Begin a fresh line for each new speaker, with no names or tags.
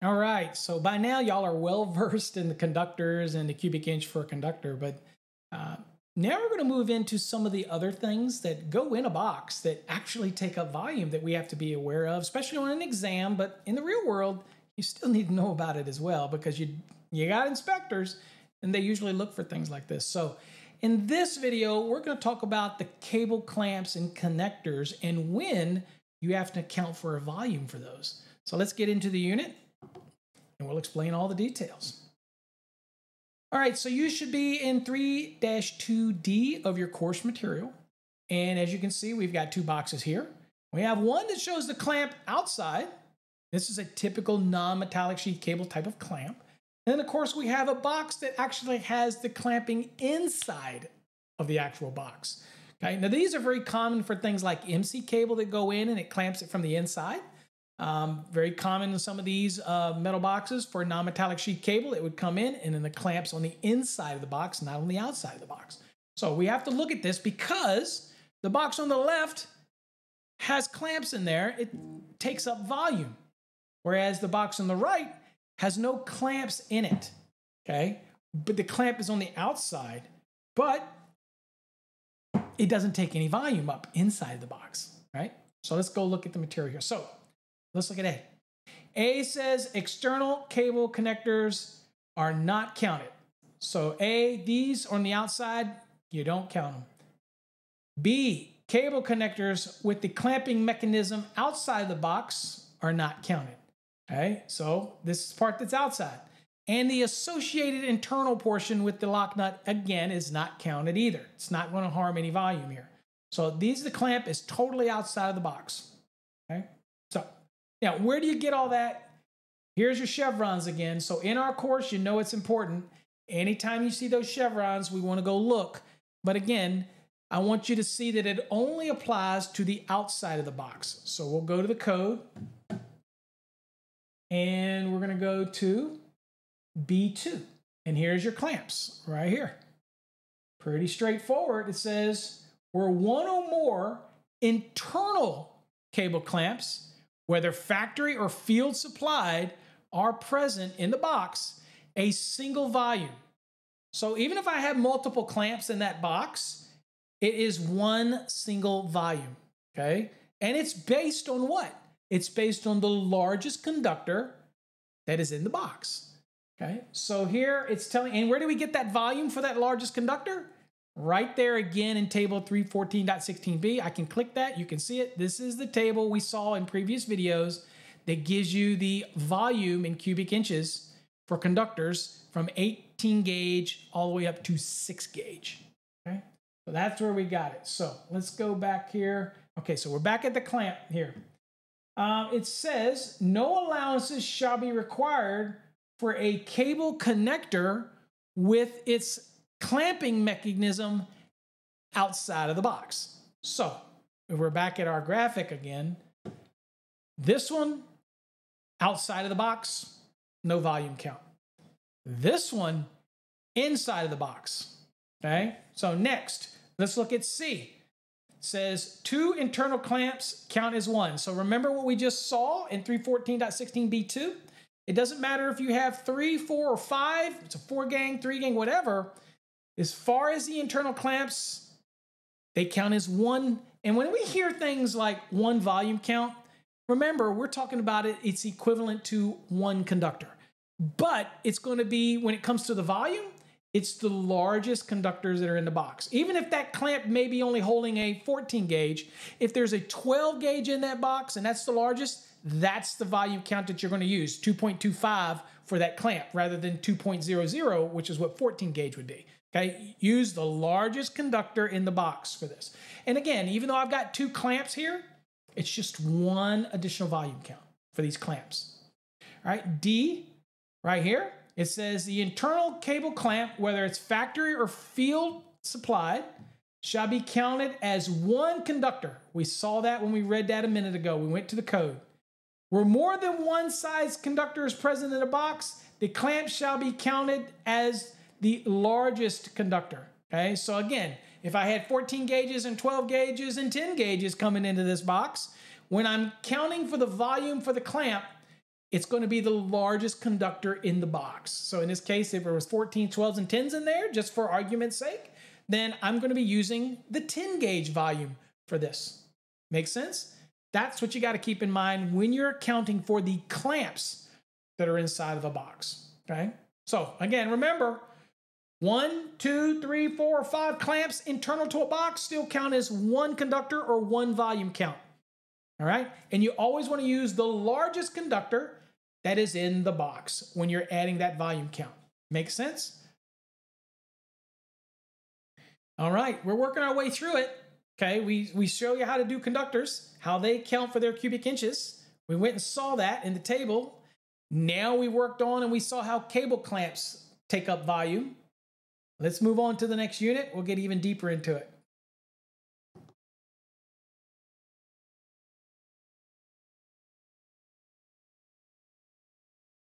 All right, so by now y'all are well versed in the conductors and the cubic inch for a conductor, but uh, now we're going to move into some of the other things that go in a box that actually take up volume that we have to be aware of, especially on an exam. But in the real world, you still need to know about it as well because you you got inspectors and they usually look for things like this. So in this video, we're going to talk about the cable clamps and connectors and when you have to account for a volume for those. So let's get into the unit we'll explain all the details. All right, so you should be in 3-2D of your course material. And as you can see, we've got two boxes here. We have one that shows the clamp outside. This is a typical non-metallic sheath cable type of clamp. And then of course we have a box that actually has the clamping inside of the actual box. Okay, now these are very common for things like MC cable that go in and it clamps it from the inside. Um, very common in some of these uh, metal boxes for non-metallic sheath cable. It would come in and then the clamps on the inside of the box, not on the outside of the box. So we have to look at this because the box on the left has clamps in there. It takes up volume. Whereas the box on the right has no clamps in it. Okay. But the clamp is on the outside, but it doesn't take any volume up inside the box. Right. So let's go look at the material here. So Let's look at A. A says external cable connectors are not counted. So A, these on the outside, you don't count them. B, cable connectors with the clamping mechanism outside the box are not counted. Okay, so this is part that's outside. And the associated internal portion with the lock nut, again, is not counted either. It's not going to harm any volume here. So these, the clamp is totally outside of the box. Now, where do you get all that? Here's your chevrons again. So in our course, you know it's important. Anytime you see those chevrons, we want to go look. But again, I want you to see that it only applies to the outside of the box. So we'll go to the code and we're going to go to B2. And here's your clamps right here. Pretty straightforward. It says where one or more internal cable clamps whether factory or field supplied, are present in the box a single volume. So even if I have multiple clamps in that box, it is one single volume, okay? And it's based on what? It's based on the largest conductor that is in the box, okay? So here it's telling, and where do we get that volume for that largest conductor? Right there again in table 314.16b. I can click that, you can see it. This is the table we saw in previous videos that gives you the volume in cubic inches for conductors from 18 gauge all the way up to 6 gauge. Okay, so that's where we got it. So let's go back here. Okay, so we're back at the clamp here. Uh, it says no allowances shall be required for a cable connector with its clamping mechanism outside of the box. So if we're back at our graphic again, this one outside of the box, no volume count. This one inside of the box. Okay, so next, let's look at C. It says two internal clamps count as one. So remember what we just saw in 314.16b2? It doesn't matter if you have three, four, or five, it's a four gang, three gang, whatever. As far as the internal clamps, they count as one. And when we hear things like one volume count, remember, we're talking about it, it's equivalent to one conductor. But it's going to be, when it comes to the volume, it's the largest conductors that are in the box. Even if that clamp may be only holding a 14 gauge, if there's a 12 gauge in that box and that's the largest, that's the volume count that you're going to use, 2.25 for that clamp rather than 2.00, which is what 14 gauge would be. Okay, use the largest conductor in the box for this. And again, even though I've got two clamps here, it's just one additional volume count for these clamps. All right, D, right here, it says the internal cable clamp, whether it's factory or field supplied, shall be counted as one conductor. We saw that when we read that a minute ago. We went to the code. Where more than one size conductor is present in a box, the clamp shall be counted as the largest conductor. Okay, so again, if I had 14 gauges and 12 gauges and 10 gauges coming into this box, when I'm counting for the volume for the clamp, it's going to be the largest conductor in the box. So in this case, if there was 14, 12s, and 10s in there, just for argument's sake, then I'm going to be using the 10 gauge volume for this. Make sense? That's what you got to keep in mind when you're accounting for the clamps that are inside of a box. Okay. So again, remember one, two, three, four, five clamps internal to a box still count as one conductor or one volume count. All right. And you always want to use the largest conductor that is in the box when you're adding that volume count. Make sense? All right. We're working our way through it. Okay. We, we show you how to do conductors, how they count for their cubic inches. We went and saw that in the table. Now we worked on and we saw how cable clamps take up volume. Let's move on to the next unit. We'll get even deeper into it.